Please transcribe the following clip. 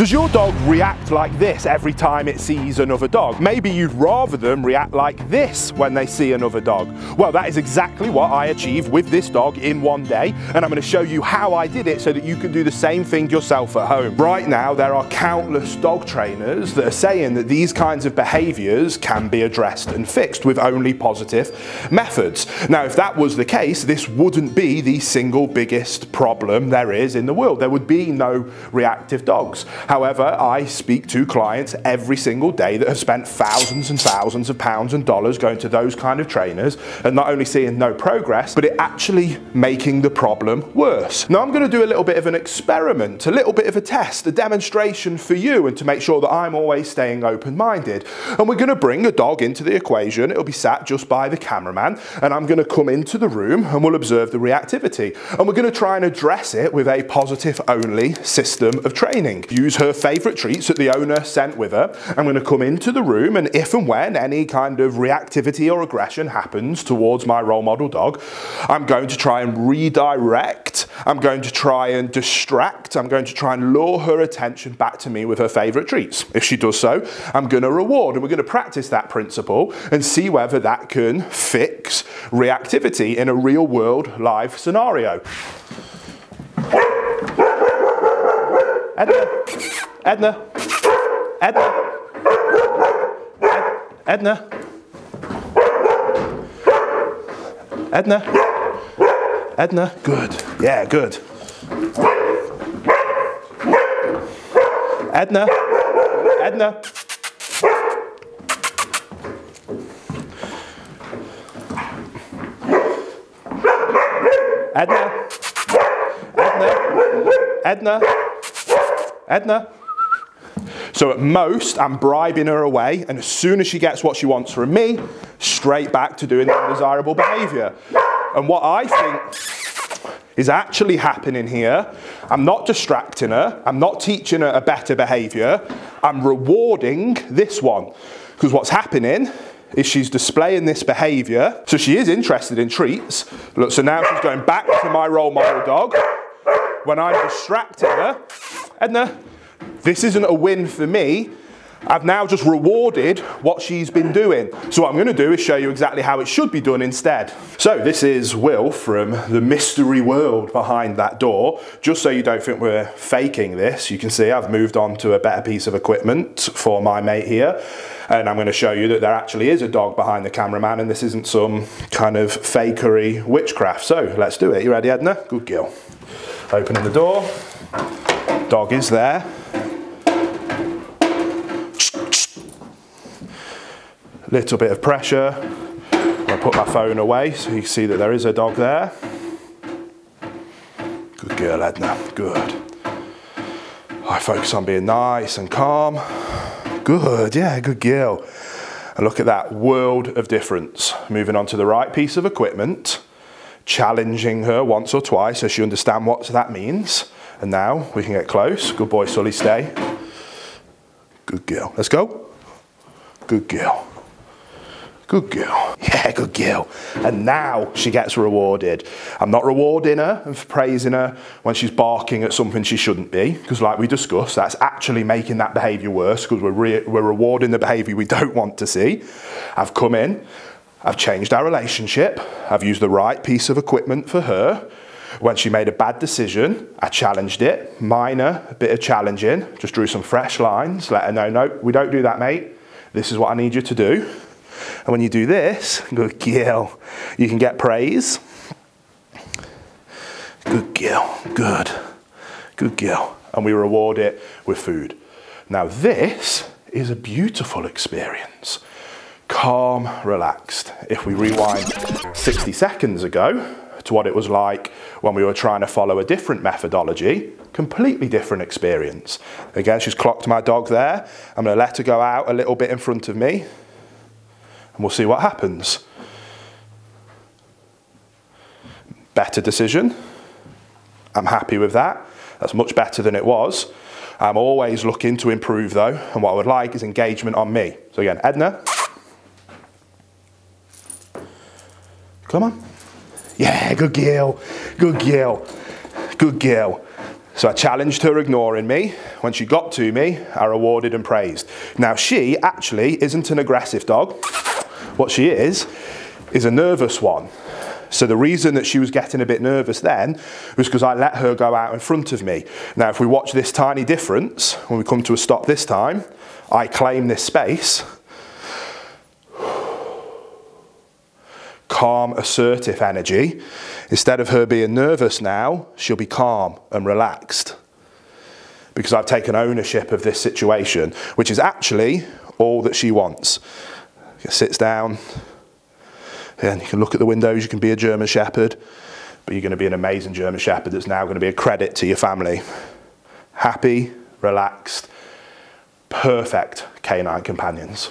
Does your dog react like this every time it sees another dog? Maybe you'd rather them react like this when they see another dog. Well, that is exactly what I achieved with this dog in one day, and I'm going to show you how I did it so that you can do the same thing yourself at home. Right now, there are countless dog trainers that are saying that these kinds of behaviors can be addressed and fixed with only positive methods. Now, if that was the case, this wouldn't be the single biggest problem there is in the world. There would be no reactive dogs. However, I speak to clients every single day that have spent thousands and thousands of pounds and dollars going to those kind of trainers and not only seeing no progress, but it actually making the problem worse. Now I'm going to do a little bit of an experiment, a little bit of a test, a demonstration for you and to make sure that I'm always staying open-minded. And we're going to bring a dog into the equation. It'll be sat just by the cameraman and I'm going to come into the room and we'll observe the reactivity. And we're going to try and address it with a positive only system of training. Use her favourite treats that the owner sent with her. I'm going to come into the room and if and when any kind of reactivity or aggression happens towards my role model dog, I'm going to try and redirect, I'm going to try and distract, I'm going to try and lure her attention back to me with her favourite treats. If she does so, I'm going to reward and we're going to practice that principle and see whether that can fix reactivity in a real world live scenario. Edna, Edna, Edna, Edna, Edna, Edna, good, yeah, good. Edna, Edna. Edna, Edna, Edna. Edna. So at most, I'm bribing her away, and as soon as she gets what she wants from me, straight back to doing the undesirable behaviour. And what I think is actually happening here, I'm not distracting her, I'm not teaching her a better behaviour, I'm rewarding this one. Because what's happening is she's displaying this behaviour, so she is interested in treats. Look, so now she's going back to my role model dog. When I'm distracting her, Edna, this isn't a win for me. I've now just rewarded what she's been doing. So what I'm gonna do is show you exactly how it should be done instead. So this is Will from the mystery world behind that door. Just so you don't think we're faking this, you can see I've moved on to a better piece of equipment for my mate here. And I'm gonna show you that there actually is a dog behind the cameraman and this isn't some kind of fakery witchcraft. So let's do it. You ready, Edna? Good girl. Opening the door. Dog is there. Little bit of pressure. I put my phone away so you can see that there is a dog there. Good girl, Edna. Good. I focus on being nice and calm. Good, yeah, good girl. And look at that world of difference. Moving on to the right piece of equipment, challenging her once or twice so she understands what that means. And now we can get close. Good boy, Sully, stay. Good girl. Let's go. Good girl. Good girl. Yeah, good girl. And now she gets rewarded. I'm not rewarding her and praising her when she's barking at something she shouldn't be, because like we discussed, that's actually making that behaviour worse because we're, re we're rewarding the behaviour we don't want to see. I've come in, I've changed our relationship, I've used the right piece of equipment for her, when she made a bad decision, I challenged it, minor, a bit of challenging, just drew some fresh lines, let her know, no, we don't do that, mate. This is what I need you to do. And when you do this, good girl, you can get praise. Good girl, good, good girl. And we reward it with food. Now this is a beautiful experience. Calm, relaxed. If we rewind 60 seconds ago, to what it was like when we were trying to follow a different methodology, completely different experience. Again, she's clocked my dog there. I'm gonna let her go out a little bit in front of me and we'll see what happens. Better decision. I'm happy with that. That's much better than it was. I'm always looking to improve though, and what I would like is engagement on me. So again, Edna. Come on. Yeah, good girl. Good girl. Good girl. So I challenged her ignoring me. When she got to me, I rewarded and praised. Now she actually isn't an aggressive dog. What she is, is a nervous one. So the reason that she was getting a bit nervous then was because I let her go out in front of me. Now if we watch this tiny difference, when we come to a stop this time, I claim this space. Calm, assertive energy. Instead of her being nervous now, she'll be calm and relaxed because I've taken ownership of this situation, which is actually all that she wants. Sits down, and you can look at the windows, you can be a German Shepherd, but you're going to be an amazing German Shepherd that's now going to be a credit to your family. Happy, relaxed, perfect canine companions.